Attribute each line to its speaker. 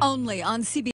Speaker 1: Only on CBS.